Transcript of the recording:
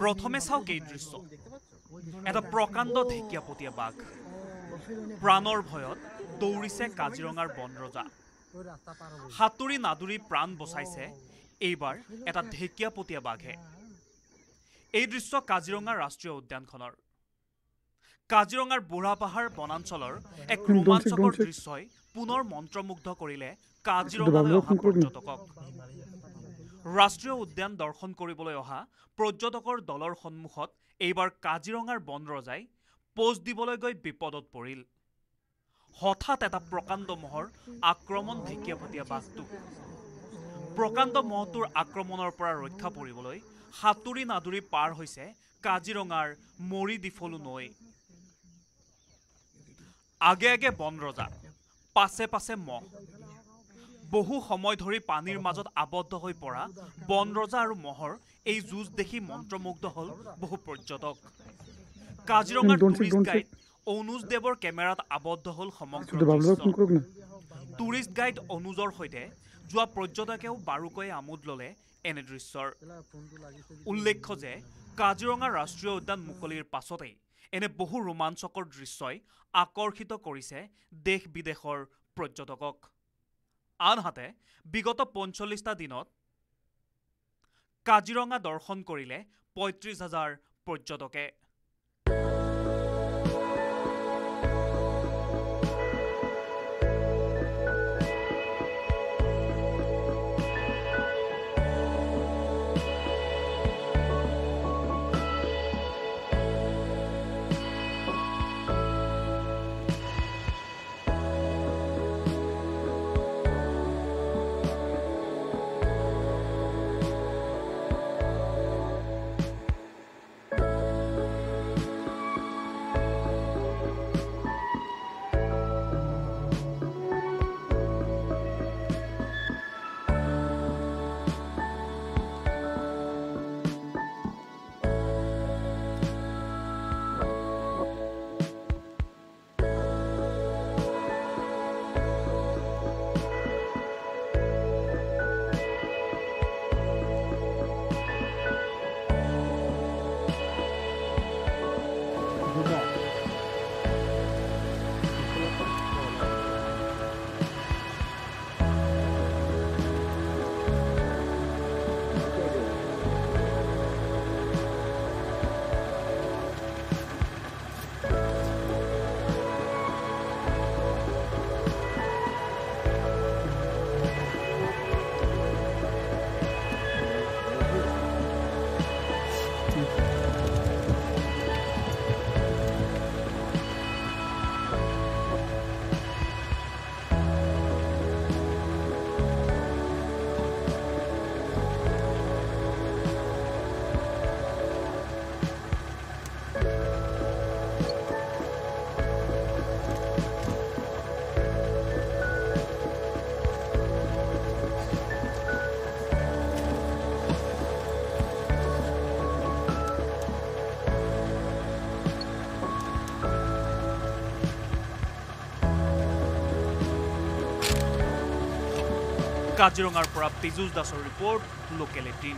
প্ৰথমে চাওক এই দৃশ্য। এটা প্ৰকাণ্ড ঢেকীয়াপতীয়া বাঘ। প্ৰাণৰ ভয়ত দৌৰিছে কাজিৰঙাৰ বনৰজা সাঁতুৰি নাদুৰি প্ৰাণ বচাইছে এইবাৰ এটা ঢেকীয়াপতীয়া বাঘে। এই দৃশ্য কাজিৰঙা ৰাষ্ট্ৰীয় উদ্যানখনৰ। কাজিৰঙাৰ বুঢ়াপাহাৰ বনাঞ্চলৰ এক ৰোমাঞ্চকৰ. দৃশ্যই পুনৰ মন্ত্ৰমুগ্ধ কৰিলে কাজিৰঙালৈ অহা পৰ্যটকক। ৰাষ্ট্ৰীয় উদ্যান দৰ্শন কৰিবলৈ অহা পৰ্যটকৰ দলৰ সন্মুখত এইবাৰ কাজিৰঙাৰ বনৰজাই পোজ দিবলৈ গৈ বিপদত পৰিল। হঠাৎ এটা প্ৰকাণ্ড মহৰ আক্ৰমণ ঢেকীয়াপতীয়া বাঘটোক প্ৰকাণ্ড মহটোৰ আক্ৰমণৰ পৰা ৰক্ষা পৰিবলৈ সাঁতুৰি নাদুৰি পাৰ হৈছে কাজিৰঙাৰ মৰি ডিফলু নৈ। আগে আগে বনৰজা পাছে পাছে মহ বহু সময় ধৰি পানীৰ মাজত আবদ্ধ হৈ পৰা বনৰজা আৰু মহৰ এই যুঁজ দেখি মন্ত্ৰমুগ্ধ হ'ল বহু পৰ্যটক। কাজিৰঙাৰ টুৰিষ্ট গাইড অনুজ দেৱৰ কেমেৰাত আবদ্ধ হ'ল সমগ্ৰ টুৰিষ্ট গাইড অনুজৰ সৈতে যোৱা পৰ্যটকেও বাৰুকৈ আমোদ ল'লে এনে দৃশ্যৰ। উল্লেখ্য যে কাজিৰঙা ৰাষ্ট্ৰীয় উদ্যান মুকলিৰ পাছতেই এনে বহু ৰোমাঞ্চকৰ দৃশ্যই আকৰ্ষিত কৰিছে দেশ বিদেশৰ পৰ্যটকক। আনহাতে বিগত পঞ্চল্লিছটা দিনত কাজিৰঙা দৰ্শন কৰিলে পঁয়ত্ৰিছ হাজাৰ পৰ্যটকে। কাজিৰঙাৰ পৰা পীযুষ দাসৰ ৰিপৰ্ট লোকেল এইটিন